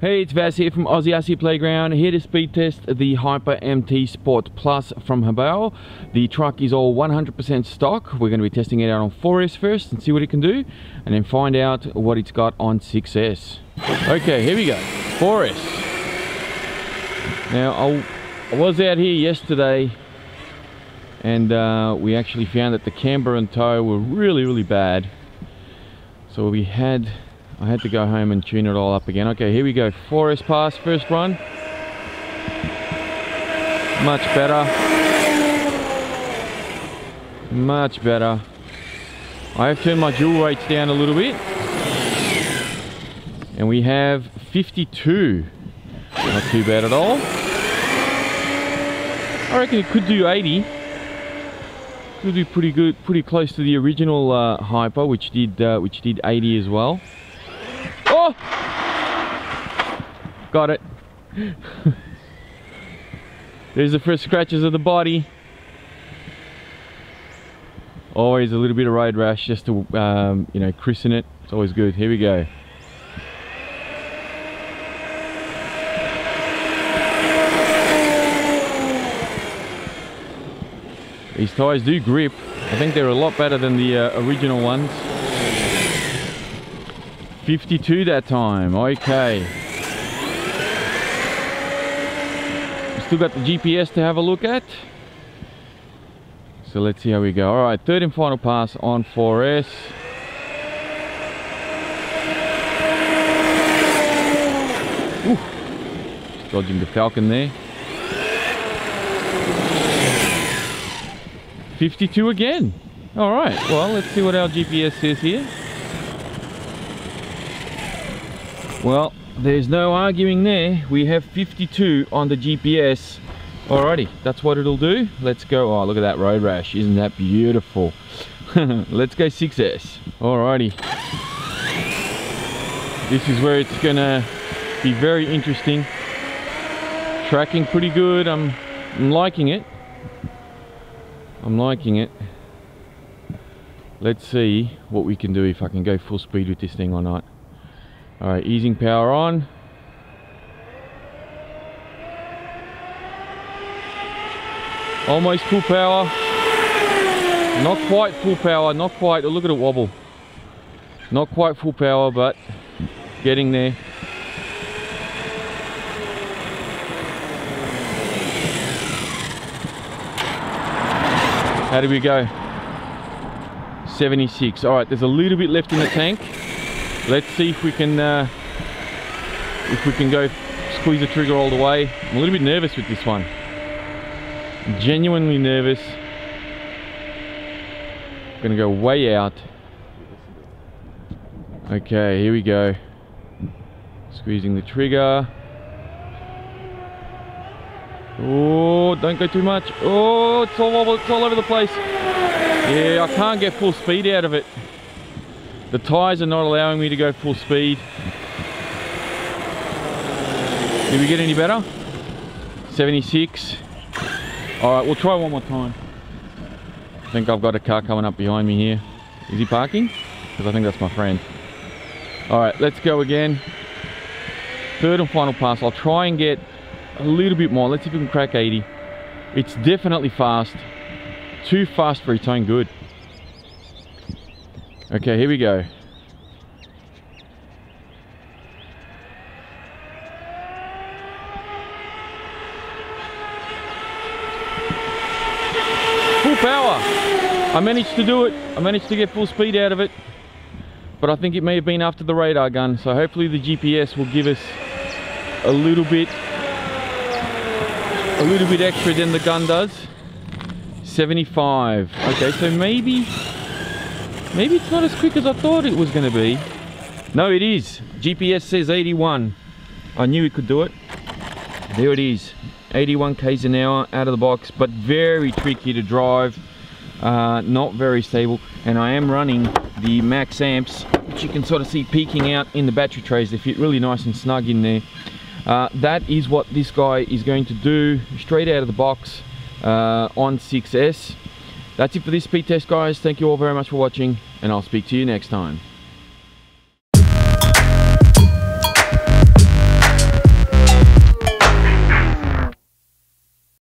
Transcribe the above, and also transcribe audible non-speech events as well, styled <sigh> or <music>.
Hey, it's Vaz here from Aussie RC Playground, here to speed test the Hyper MT Sport Plus from HoBao. The truck is all 100% stock. We're going to be testing it out on 4S first and see what it can do, and then find out what it's got on 6S. Okay, here we go, 4S. Now, I, I was out here yesterday, and uh, we actually found that the camber and toe were really, really bad. So we had I had to go home and tune it all up again. Okay, here we go. 4S pass, first run. Much better. Much better. I have turned my dual rates down a little bit. And we have 52. Not too bad at all. I reckon it could do 80. Could do pretty good, pretty close to the original uh, Hyper, which did uh, which did 80 as well. Oh! Got it. There's the first scratches of the body. Always a little bit of road rash just to, um, you know, christen it. It's always good. Here we go. These tyres do grip. I think they're a lot better than the uh, original ones. 52 that time, okay. Still got the GPS to have a look at. So let's see how we go. All right, third and final pass on 4S. Ooh. Dodging the Falcon there. 52 again. All right, well, let's see what our GPS says here. Well, there's no arguing there. We have 52 on the GPS. Alrighty, that's what it'll do. Let's go. Oh, look at that road rash. Isn't that beautiful? <laughs> Let's go 6S. Alrighty. This is where it's gonna be very interesting. Tracking pretty good. I'm, I'm liking it. I'm liking it. Let's see what we can do if I can go full speed with this thing or not. Alright, easing power on. Almost full power. Not quite full power, not quite. Look at it wobble. Not quite full power, but getting there. How do we go? 76. All right, there's a little bit left in the tank let's see if we can uh, if we can go squeeze the trigger all the way. I'm a little bit nervous with this one. Genuinely nervous. Gonna go way out. Okay here we go. Squeezing the trigger. Oh don't go too much. Oh it's all it's all over the place. Yeah I can't get full speed out of it the tyres are not allowing me to go full speed. Did we get any better? 76. All right, we'll try one more time. I think I've got a car coming up behind me here. Is he parking? Because I think that's my friend. All right, let's go again. Third and final pass. I'll try and get a little bit more. Let's see if we can crack 80. It's definitely fast. Too fast for its own good. Okay, here we go. Full power. I managed to do it. I managed to get full speed out of it. But I think it may have been after the radar gun. So hopefully the GPS will give us a little bit a little bit extra than the gun does. 75. Okay, so maybe Maybe it's not as quick as I thought it was going to be. No, it is. GPS says 81. I knew it could do it. There it is. 81 k's an hour out of the box, but very tricky to drive. Uh, not very stable. And I am running the MaxAmps, which you can sort of see peeking out in the battery trays. They fit really nice and snug in there. Uh, that is what this guy is going to do straight out of the box uh, on 6S. That's it for this speed test guys. Thank you all very much for watching and I'll speak to you next time.